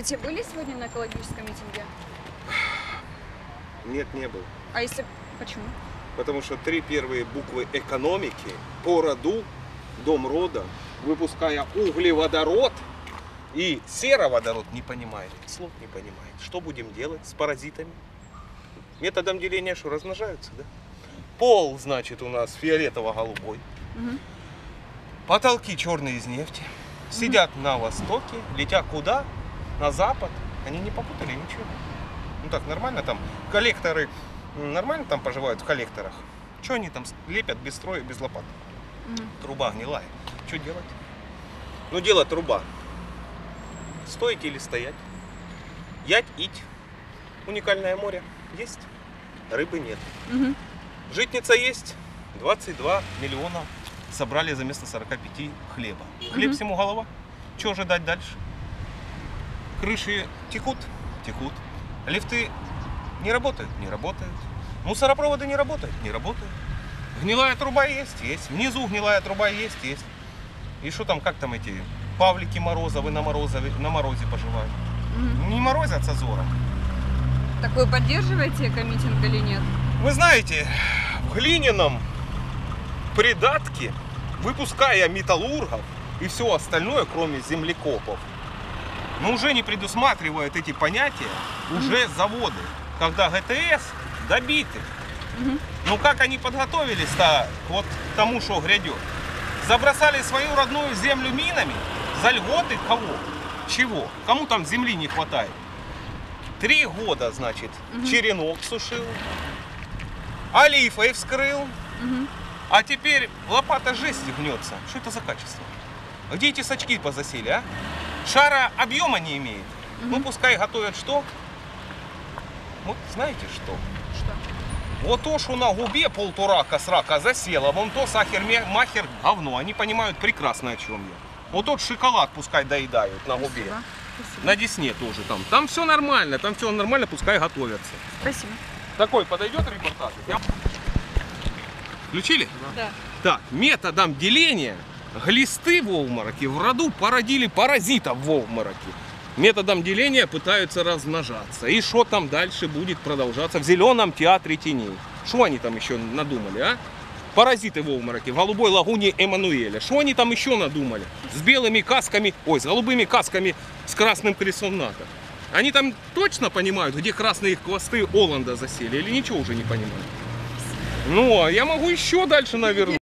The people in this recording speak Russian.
Вы были сегодня на экологическом митинге? Нет, не был. А если... Почему? Потому что три первые буквы экономики по роду, дом рода, выпуская углеводород и сероводород, не понимает, слов не понимает. Что будем делать с паразитами? Методом деления что, размножаются, да? Пол, значит, у нас фиолетово-голубой. Мгм. Потолки черные из нефти. Сидят на востоке, летят куда? На запад. Они не попутали ничего. Ну так, нормально там. Коллекторы нормально там поживают в коллекторах. Что они там лепят без строя, без лопат? Мгм. Труба гнилая. Что делать? Ну, дело труба. Стоить или стоять? Ять, ить. Уникальное море есть, рыбы нет. Мгм. Житница есть, 22 миллиона собрали за место 45 хлеба. Хлеб Мгм. всему голова. Что ожидать дальше? Крыши текут? Текут. Лифты не работают? Не работают. Мусоропроводы не работают? Не работают. Гнилая труба есть? Есть. Внизу гнилая труба есть? Есть. И что там, как там эти Павлики Морозовы на, морозове, на морозе поживают? Мгм. Не морозятся зором. Так вы поддерживаете экомитинг или нет? Вы знаете, в глиняном придатке, выпуская металлургов и все остальное, кроме землекопов, но уже не предусматривают эти понятия уже заводы, когда ГТС добиты. Мгм. Ну как они подготовились-то к вот тому, что грядет? Забросали свою родную землю минами за льготы кого? Чего? Кому там земли не хватает? Три года, значит, Мгм. черенок сушил, олифой вскрыл, Мгм. а теперь лопата жести гнется. Что это за качество? Где эти сачки позасели, а? Шара объема не имеет. Ну Мгм. пускай готовят что? Вот знаете что? Что? Вот то, что на губе полторака срака засело, вон то сахар махер говно. Они понимают прекрасно, о чем я. Вот тот шоколад пускай доедают на губе. Спасибо. Спасибо. На десне тоже там. Там все нормально, там все нормально, пускай готовятся. Спасибо. Такой подойдет репортаж? Я- Включили? Да. Так, методом деления глисты в обмороке в роду породили паразитов в обмороке. Методом деления пытаются размножаться. И что там дальше будет продолжаться в зеленом театре теней? Что они там еще надумали, а? Паразиты в обмороке, в голубой лагуне Эммануэля. Что они там еще надумали? С белыми касками, ой, с голубыми касками с красным крестом НАТО. Они там точно понимают, где красные хвосты Оланда засели или ничего уже не понимают? Ну, а я могу еще дальше навернуть.